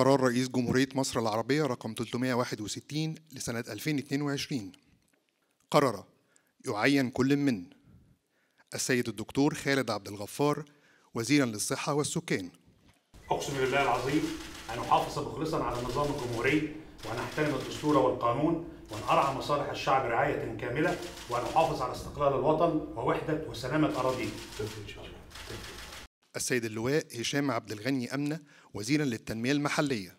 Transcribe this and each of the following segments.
قرار رئيس جمهورية مصر العربية رقم 361 لسنة 2022 قرر يعين كل من السيد الدكتور خالد عبد الغفار وزيرا للصحة والسكان. أقسم بالله العظيم أن أحافظ مخلصا على النظام الجمهوري وأن أحترم الدستور والقانون وأن أرعى مصالح الشعب رعاية كاملة وأن أحافظ على استقلال الوطن ووحدة وسلامة أراضيه. السيد اللواء هشام عبد الغني أمنة وزيرا للتنمية المحلية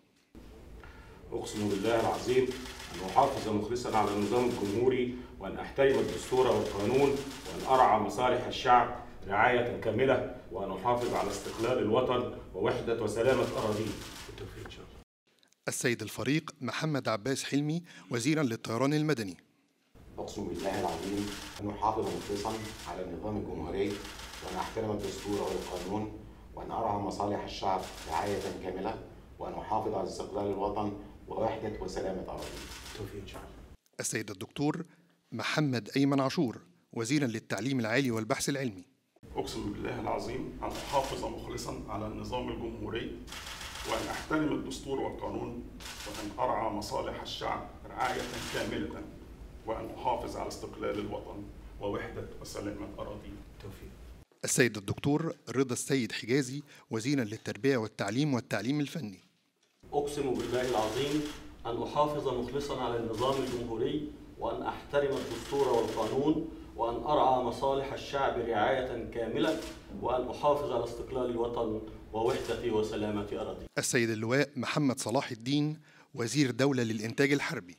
أقسم بالله العظيم أن أحافظ مخلصا على النظام الجمهوري وأن أحترم الدستور والقانون وأن أرعى مصالح الشعب رعاية كاملة وأن أحافظ على استقلال الوطن ووحدة وسلامة أراضيه. بالتوفيق إن شاء الله. السيد الفريق محمد عباس حلمي وزيرا للطيران المدني أقسم بالله العظيم أن أحافظ مخلصا على النظام الجمهوري وأن أحترم الدستور والقانون وأن أرعى مصالح الشعب رعاية كاملة وأن أحافظ على استقلال الوطن ووحدة وسلامة أراضيه. بالتوفيق إن شاء الله. السيد الدكتور محمد أيمن عاشور وزيرا للتعليم العالي والبحث العلمي أقسم بالله العظيم أن أحافظ مخلصا على النظام الجمهوري وأن أحترم الدستور والقانون وأن أرعى مصالح الشعب رعاية كاملة وأن أحافظ على استقلال الوطن ووحدة وسلامة أراضيه بالتوفيق. السيد الدكتور رضا السيد حجازي وزيرا للتربية والتعليم والتعليم الفني أقسم بالله العظيم أن أحافظ مخلصا على النظام الجمهوري وأن أحترم الدستور والقانون وأن أرعى مصالح الشعب رعاية كاملة وأن أحافظ على استقلال الوطن ووحدة وسلامة أراضيه. السيد اللواء محمد صلاح الدين وزير دولة للإنتاج الحربي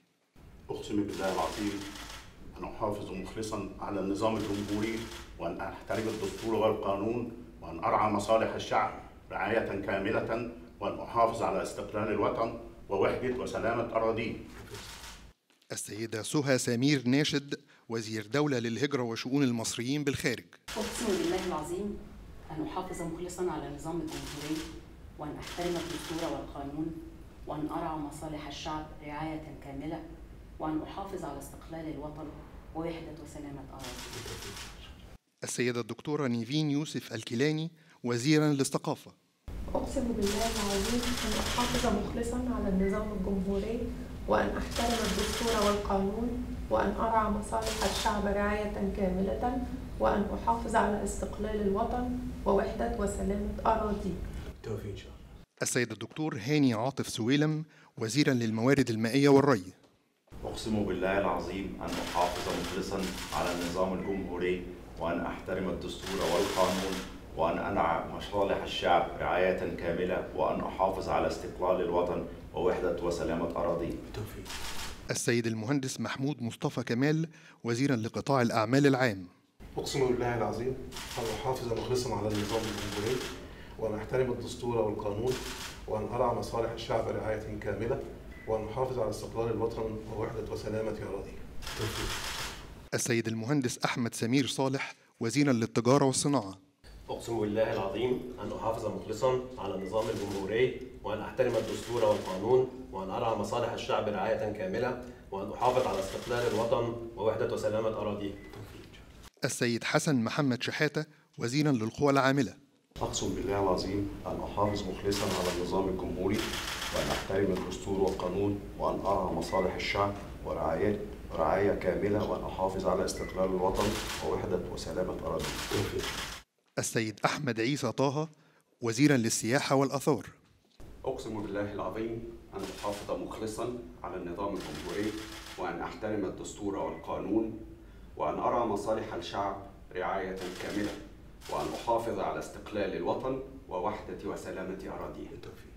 أقسم بالله العظيم أن أحافظ مخلصا على النظام الجمهوري وأن أحترم الدستور والقانون وأن أرعى مصالح الشعب رعاية كاملة وأن أحافظ على استقلال الوطن ووحدة وسلامة أراضيه. السيدة سهى سمير ناشد وزير دولة للهجرة وشؤون المصريين بالخارج. أقسم بالله العظيم أن أحافظ مخلصا على النظام الجمهوري وأن أحترم الدستور والقانون وأن أرعى مصالح الشعب رعاية كاملة وأن أحافظ على استقلال الوطن ووحدة وسلامة أراضيه. السيدة الدكتورة نيفين يوسف الكيلاني وزيرا للثقافة أقسم بالله العظيم أن أحافظ مخلصا على النظام الجمهوري وأن أحترم الدستور والقانون وأن أرعى مصالح الشعب رعاية كاملة وأن أحافظ على استقلال الوطن ووحدة وسلامة أراضيه. السيد الدكتور هاني عاطف سويلم وزيرا للموارد المائية والري أقسم بالله العظيم أن أحافظ مخلصا على النظام الجمهوري وأن أحترم الدستور والقانون وأن أنعى مصالح الشعب رعاية كاملة وأن أحافظ على استقلال الوطن ووحدة وسلامة أراضيه. بالتوفيق. السيد المهندس محمود مصطفى كمال وزيرا لقطاع الأعمال العام أقسم بالله العظيم أن أحافظ مخلصا على النظام الجمهوري وأن أحترم الدستور والقانون وأن أرعى مصالح الشعب رعاية كاملة وأن أحافظ على استقلال الوطن ووحدة وسلامة أراضيه. السيد المهندس أحمد سمير صالح وزيرا للتجارة والصناعة أقسم بالله العظيم أن أحافظ مخلصا على النظام الجمهوري وأن أحترم الدستور والقانون وأن أرعى مصالح الشعب رعاية كاملة وأن أحافظ على استقلال الوطن ووحدة وسلامة أراضيه. السيد حسن محمد شحاتة وزيرا للقوى العاملة أقسم بالله العظيم أن أحافظ مخلصا على النظام الجمهوري وأن أحترم الدستور والقانون وأن أرعى مصالح الشعب ورعاية رعاية كاملة وأن أحافظ على استقلال الوطن ووحدة وسلامة أراضيه. السيد أحمد عيسى طه وزيرا للسياحة والآثار أقسم بالله العظيم أن أحافظ مخلصا على النظام الجمهوري وأن أحترم الدستور والقانون وأن أرى مصالح الشعب رعاية كاملة أن أحافظ على استقلال الوطن ووحدة وسلامة أراضيه بالتوفيق.